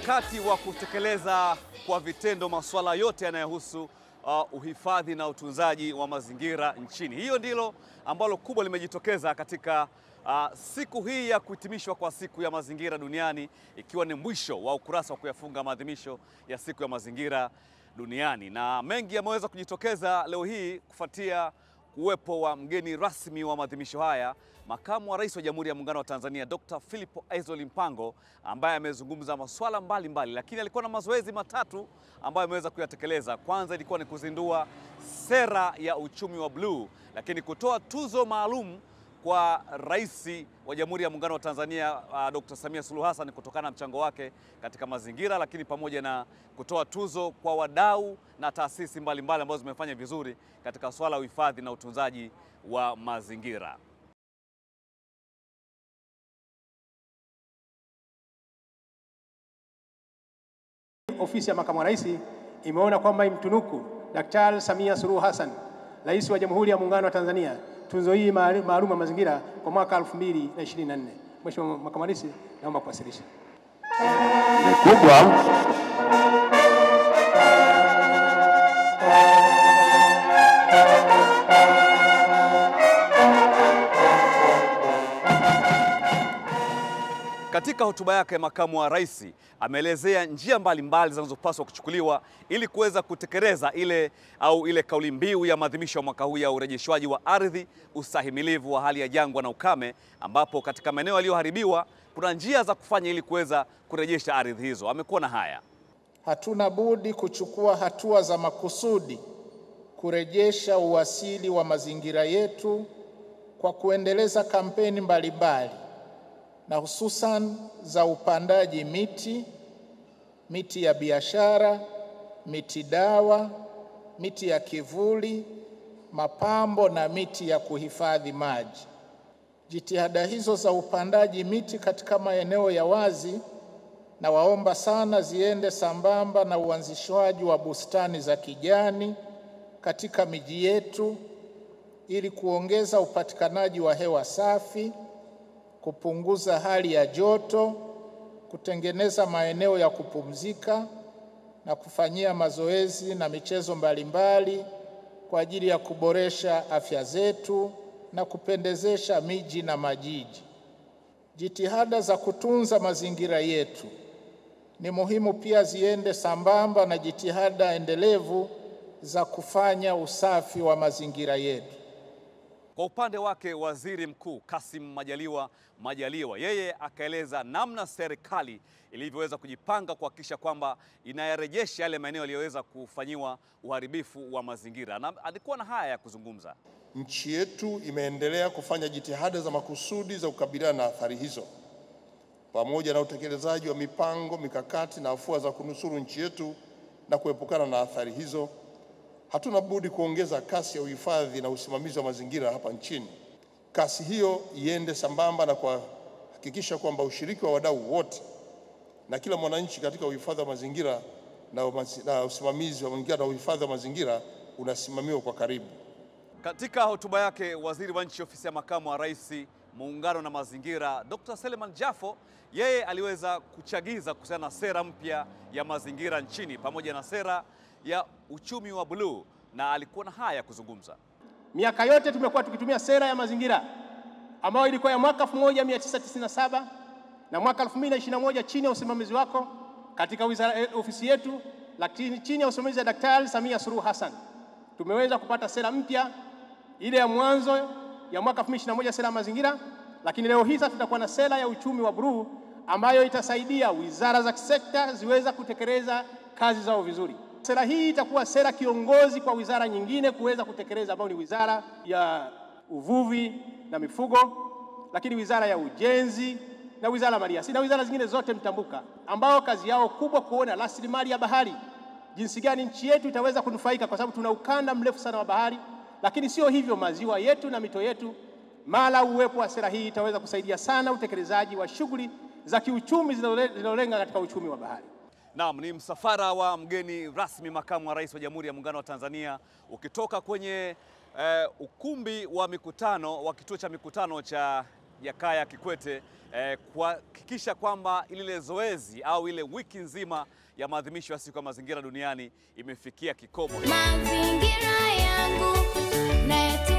wakati wa kutekeleza kwa vitendo masuala yote yanayohusu uh, uhifadhi na utunzaji wa mazingira nchini. Hiyo ndilo ambalo kubwa limejitokeza katika uh, siku hii ya kuhitimishwa kwa siku ya mazingira duniani, ikiwa ni mwisho wa ukurasa wa kuyafunga maadhimisho ya siku ya mazingira duniani, na mengi yameweza kujitokeza leo hii kufuatia uwepo wa mgeni rasmi wa maadhimisho haya, makamu wa rais wa Jamhuri ya Muungano wa Tanzania Dr. Philip aizoli Mpango ambaye amezungumza masuala mbalimbali, lakini alikuwa na mazoezi matatu ambayo ameweza kuyatekeleza. Kwanza ilikuwa ni kuzindua sera ya uchumi wa bluu, lakini kutoa tuzo maalum kwa rais wa Jamhuri ya Muungano wa Tanzania uh, Dr. Samia Suluhu Hassan kutokana na mchango wake katika mazingira, lakini pamoja na kutoa tuzo kwa wadau na taasisi mbalimbali ambazo zimefanya vizuri katika swala la uhifadhi na utunzaji wa mazingira. Ofisi ya Makamu wa Rais imeona kwamba imtunuku Daktari Samia Suluhu Hassan, Rais wa Jamhuri ya Muungano wa Tanzania, tuzo hii maalum ya mazingira kwa mwaka 2024. Mheshimiwa Makamu wa Rais, naomba kuwasilisha. Ni kubwa. Katika hotuba yake makamu wa rais ameelezea njia mbalimbali zinazopaswa kuchukuliwa ili kuweza kutekeleza ile au ile kauli mbiu ya maadhimisho ya mwaka huu ya urejeshwaji wa ardhi, ustahimilivu wa hali ya jangwa na ukame, ambapo katika maeneo yaliyoharibiwa kuna njia za kufanya ili kuweza kurejesha ardhi hizo. Amekuwa na haya Hatuna budi kuchukua hatua za makusudi kurejesha uasili wa mazingira yetu kwa kuendeleza kampeni mbalimbali na hususan za upandaji miti, miti ya biashara, miti dawa, miti ya kivuli, mapambo na miti ya kuhifadhi maji. Jitihada hizo za upandaji miti katika maeneo ya wazi na waomba sana ziende sambamba na uanzishwaji wa bustani za kijani katika miji yetu ili kuongeza upatikanaji wa hewa safi, kupunguza hali ya joto, kutengeneza maeneo ya kupumzika na kufanyia mazoezi na michezo mbalimbali kwa ajili ya kuboresha afya zetu na kupendezesha miji na majiji. Jitihada za kutunza mazingira yetu ni muhimu pia ziende sambamba na jitihada endelevu za kufanya usafi wa mazingira yetu. Kwa upande wake Waziri Mkuu Kassim Majaliwa Majaliwa yeye akaeleza namna serikali ilivyoweza kujipanga kuhakikisha kwamba inayarejesha yale maeneo yaliyoweza kufanyiwa uharibifu wa mazingira, na alikuwa na haya ya kuzungumza. Nchi yetu imeendelea kufanya jitihada za makusudi za kukabiliana na athari hizo pamoja na utekelezaji wa mipango mikakati na afua za kunusuru nchi yetu na kuepukana na athari hizo. Hatuna budi kuongeza kasi ya uhifadhi na usimamizi wa mazingira hapa nchini. Kasi hiyo iende sambamba na kuhakikisha kwamba ushiriki wa wadau wote na kila mwananchi katika uhifadhi wa mazingira na, na usimamizi wa mazingira na uhifadhi wa mazingira unasimamiwa kwa karibu. Katika hotuba yake, waziri wa nchi ofisi ya makamu wa rais muungano na mazingira, Dr. Seleman Jafo yeye aliweza kuchagiza kuhusiana na sera mpya ya mazingira nchini pamoja na sera ya uchumi wa bluu na alikuwa na haya ya kuzungumza. Miaka yote tumekuwa tukitumia sera ya mazingira ambayo ilikuwa ya mwaka 1997 na mwaka 2021 chini ya usimamizi wako katika wizara, eh, ofisi yetu, lakini chini ya usimamizi wa Daktari Samia Suluhu Hassan tumeweza kupata sera mpya ile ya mwanzo ya mwaka 2021 sera ya mazingira, lakini leo hii sasa tutakuwa na sera ya uchumi wa bluu ambayo itasaidia wizara za kisekta ziweza kutekeleza kazi zao vizuri. Sera hii itakuwa sera kiongozi kwa wizara nyingine kuweza kutekeleza, ambayo ni wizara ya uvuvi na mifugo, lakini wizara ya ujenzi na wizara ya maliasili na wizara zingine zote mtambuka, ambao kazi yao kubwa kuona rasilimali ya bahari, jinsi gani nchi yetu itaweza kunufaika, kwa sababu tuna ukanda mrefu sana wa bahari. Lakini sio hivyo, maziwa yetu na mito yetu, mara uwepo wa sera hii itaweza kusaidia sana utekelezaji wa shughuli za kiuchumi zinazolenga katika uchumi wa bahari. Naam, ni msafara wa mgeni rasmi makamu wa rais wa Jamhuri ya Muungano wa Tanzania ukitoka kwenye eh, ukumbi wa mikutano wa kituo cha mikutano cha Jakaya Kikwete eh, kuhakikisha kwamba lile zoezi au ile wiki nzima ya maadhimisho ya siku ya mazingira duniani imefikia kikomo. Mazingira yangu na